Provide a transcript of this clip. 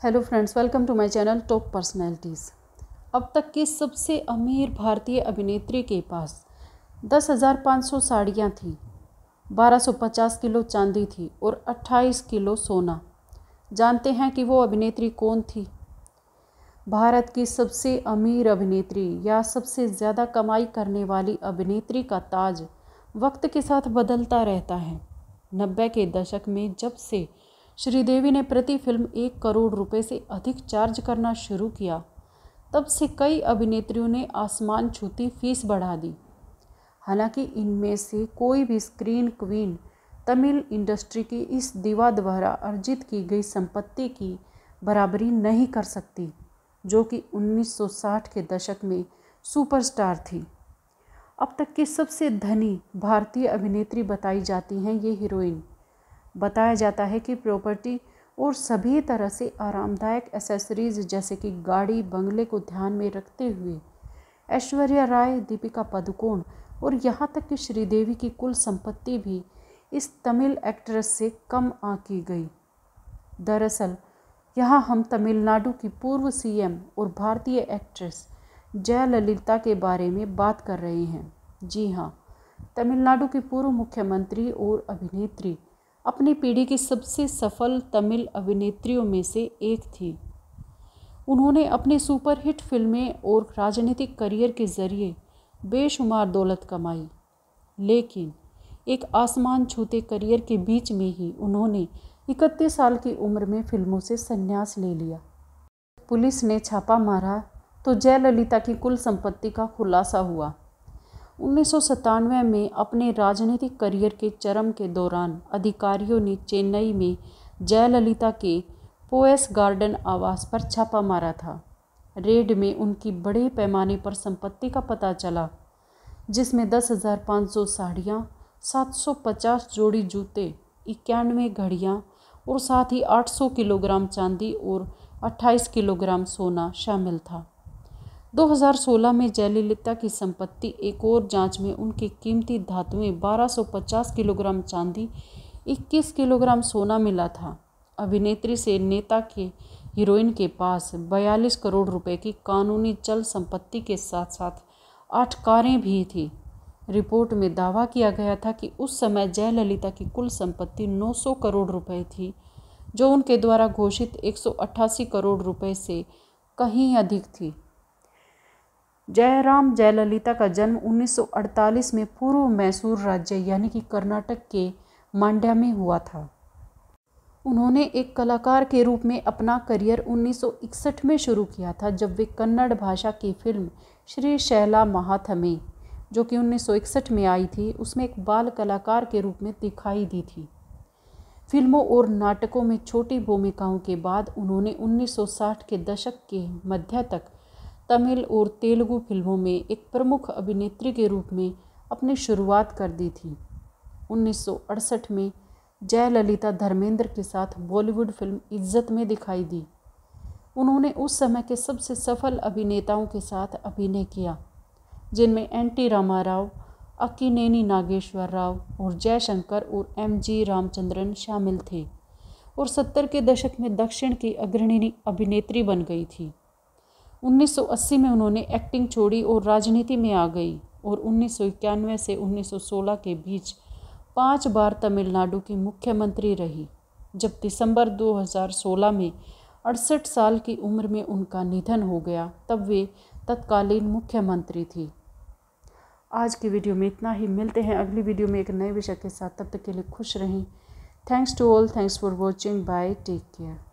Hello friends welcome to my channel top personalities अब तक की सबसे अमीर भारतीय अभिनेत्री के पास दस हज़ार पाँच सौ साड़ियाँ थीं, बारह सौ पचास किलो चांदी थी और अट्ठाईस किलो सोना। जानते हैं कि वो अभिनेत्री कौन थी? भारत की सबसे अमीर अभिनेत्री या सबसे ज़्यादा कमाई करने वाली अभिनेत्री का ताज वक्त के साथ बदलता रहता है। नब्बे के दशक में जब से श्रीदेवी ने प्रति फ़िल्म एक करोड़ रुपए से अधिक चार्ज करना शुरू किया। तब से कई अभिनेत्रियों ने आसमान छूती फ़ीस बढ़ा दी। हालाँकि इनमें से कोई भी स्क्रीन क्वीन तमिल इंडस्ट्री की इस दीवा द्वारा अर्जित की गई संपत्ति की बराबरी नहीं कर सकती, जो कि 1960 के दशक में सुपरस्टार थी। अब तक की सबसे धनी भारतीय अभिनेत्री बताई जाती हैं ये हीरोइन। बताया जाता है कि प्रॉपर्टी और सभी तरह से आरामदायक एसेसरीज जैसे कि गाड़ी, बंगले को ध्यान में रखते हुए ऐश्वर्या राय, दीपिका पदुकोण और यहाँ तक कि श्रीदेवी की कुल संपत्ति भी इस तमिल एक्ट्रेस से कम आंकी गई। दरअसल, यहाँ हम तमिलनाडु की पूर्व सीएम और भारतीय एक्ट्रेस जयललिता के बारे में बात कर रहे हैं। जी हाँ तमिलनाडु की पूर्व मुख्यमंत्री और अभिनेत्री अपनी पीढ़ी की सबसे सफल तमिल अभिनेत्रियों में से एक थी। उन्होंने अपने सुपरहिट फ़िल्में और राजनीतिक करियर के ज़रिए बेशुमार दौलत कमाई, लेकिन एक आसमान छूते करियर के बीच में ही उन्होंने इकतीस साल की उम्र में फ़िल्मों से संन्यास ले लिया। पुलिस ने छापा मारा तो जयललिता की कुल संपत्ति का खुलासा हुआ। उन्नीस सौ सत्तानवे में अपने राजनीतिक करियर के चरम के दौरान अधिकारियों ने चेन्नई में जयललिता के पोएस गार्डन आवास पर छापा मारा था। रेड में उनकी बड़े पैमाने पर संपत्ति का पता चला, जिसमें दस हज़ार पाँच सौ साड़ियाँ, सात सौ पचास जोड़ी जूते, इक्यानवे घड़ियाँ और साथ ही आठ सौ किलोग्राम चांदी और अट्ठाईस किलोग्राम सोना शामिल था। 2016 में जयललिता की संपत्ति एक और जाँच में उनकी कीमती धातुएँ 1250 किलोग्राम चांदी 21 किलोग्राम सोना मिला था। अभिनेत्री से नेता के हीरोइन के पास 42 करोड़ रुपए की कानूनी चल संपत्ति के साथ साथ आठ कारें भी थी। रिपोर्ट में दावा किया गया था कि उस समय जयललिता की कुल संपत्ति 900 करोड़ रुपए थी, जो उनके द्वारा घोषित एक सौ अट्ठासी करोड़ रुपए से कहीं अधिक थी। जयराम जयललिता का जन्म 1948 में पूर्व मैसूर राज्य, यानी कि कर्नाटक के मांड्या में हुआ था। उन्होंने एक कलाकार के रूप में अपना करियर 1961 में शुरू किया था, जब वे कन्नड़ भाषा की फ़िल्म श्री शैला महाथमे जो कि 1961 में आई थी, उसमें एक बाल कलाकार के रूप में दिखाई दी थी। फ़िल्मों और नाटकों में छोटी भूमिकाओं के बाद उन्होंने 1960 के दशक के मध्य तक तमिल और तेलुगु फ़िल्मों में एक प्रमुख अभिनेत्री के रूप में अपनी शुरुआत कर दी थी। 1968 में जयललिता धर्मेंद्र के साथ बॉलीवुड फ़िल्म इज़्ज़त में दिखाई दी। उन्होंने उस समय के सबसे सफल अभिनेताओं के साथ अभिनय किया, जिनमें एन टी रामाराव अक्कीनेनी नागेश्वर राव और जयशंकर और एम जी रामचंद्रन शामिल थे और सत्तर के दशक में दक्षिण की अग्रणी अभिनेत्री बन गई थी। 1980 में उन्होंने एक्टिंग छोड़ी और राजनीति में आ गई और उन्नीस सौ इक्यानवे से 1916 के बीच पाँच बार तमिलनाडु की मुख्यमंत्री रही, जब दिसंबर 2016 में अड़सठ साल की उम्र में उनका निधन हो गया, तब वे तत्कालीन मुख्यमंत्री थी। आज की वीडियो में इतना ही। मिलते हैं अगली वीडियो में एक नए विषय के साथ। तब तक के लिए खुश रहें। Thanks to all thanks for watching bye take care